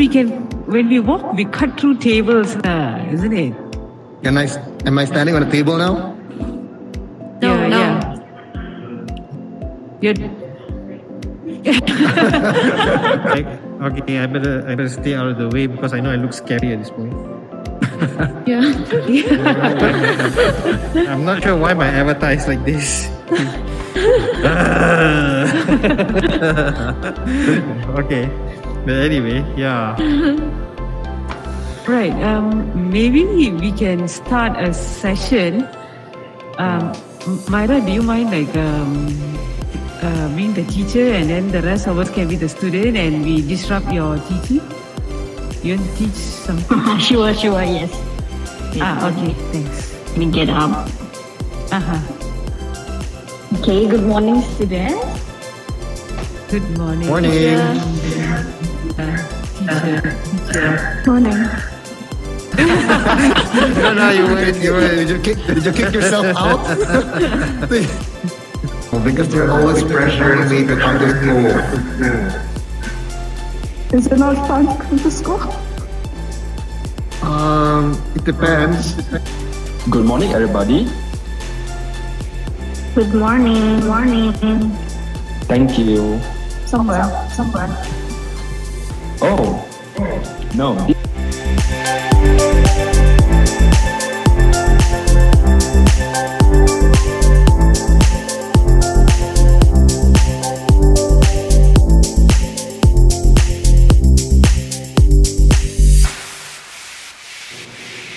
we can, when we walk, we cut through tables, uh, isn't it? Am I, am I standing on a table now? No, yeah, no. yeah. You're, Like, okay, I better I better stay out of the way because I know I look scary at this point. Yeah. I'm not sure why my avatar is like this. okay, but anyway, yeah. right. Um, maybe we can start a session. Um, Myra, do you mind like um, uh, being the teacher and then the rest of us can be the student and we disrupt your teaching? You want to teach something? sure, sure, yes. ah, okay. Thanks. Let me get up. Uh-huh. Okay, good morning, students. Good morning. Morning. Uh, teacher. teacher. Morning. no, no, you were, you were, did you kick, did you kick yourself out? well, because they're always pressuring me to come to school. Is it not fun to come to school? Um, it depends. Good morning, everybody. Good morning. Morning. Thank you. Somewhere. Somewhere. Oh, no.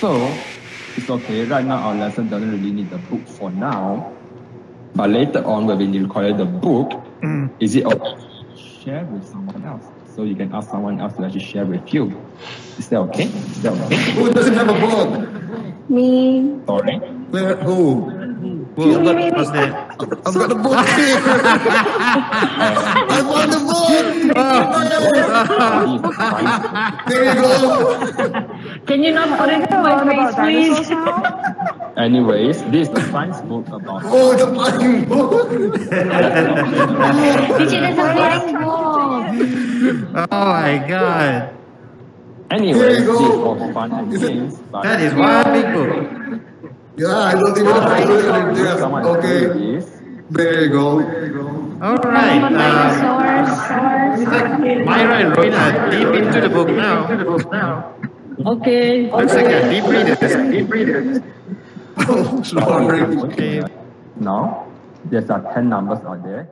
So, it's okay. Right now, our lesson doesn't really need the book for now. But later on, when we require the book, mm. is it okay to share with someone else? So you can ask someone else to actually share with you. Is that okay? Is that okay? Who doesn't have a book? Me. Sorry? Where, who? Whoa, what was that? I've got the book here. I want the book. There you go. Can you not put it in my face, please? Anyways, this is the science book about Oh, the flying book. Teacher, there's a flying book. Oh my god. Anyways, Here this you is go. for fun and Is games. But That is one big book. Yeah, I don't even know how to do it. Okay, there you go. Alright. Uh, Myra and Roina are deep into the book now. Okay. Looks like they're deep readers. Deep readers. Sorry. Okay. now there's are ten numbers out there.